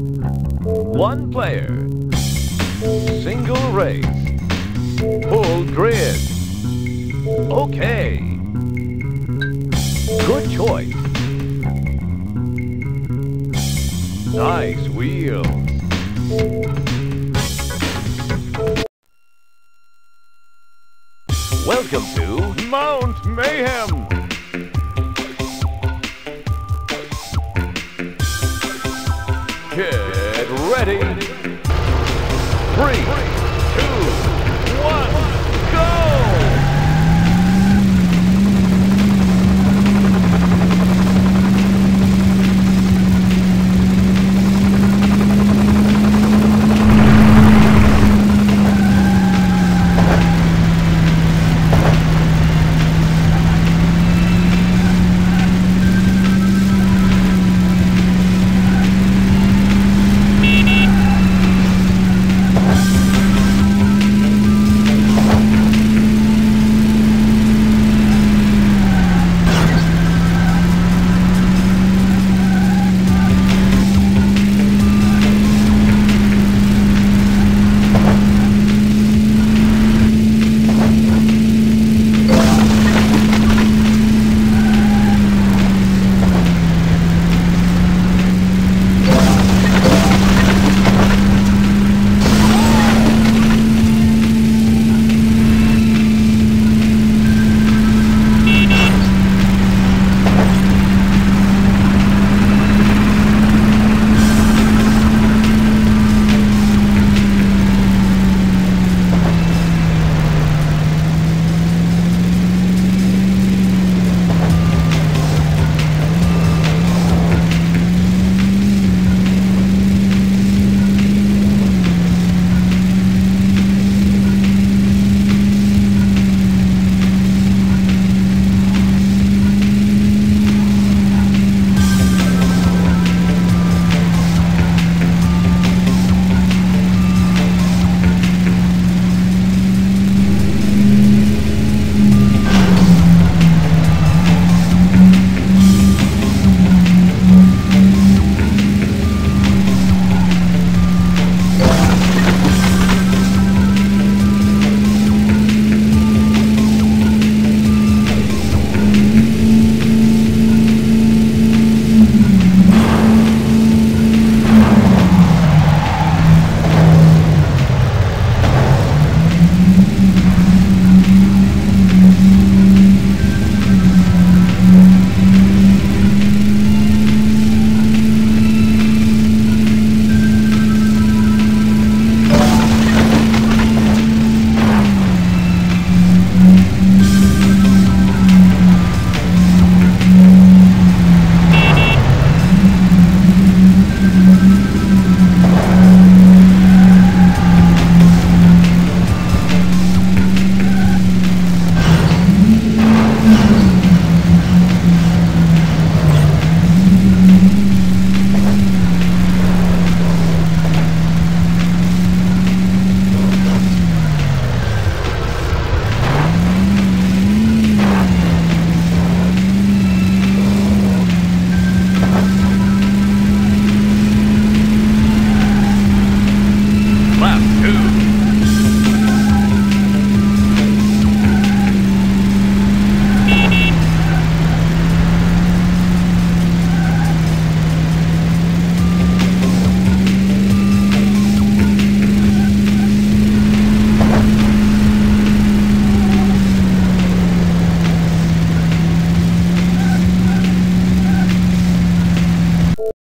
One player. Single race. Full grid. Okay. Good choice. Nice wheels. Welcome to Mount Mayhem. Ready. Three,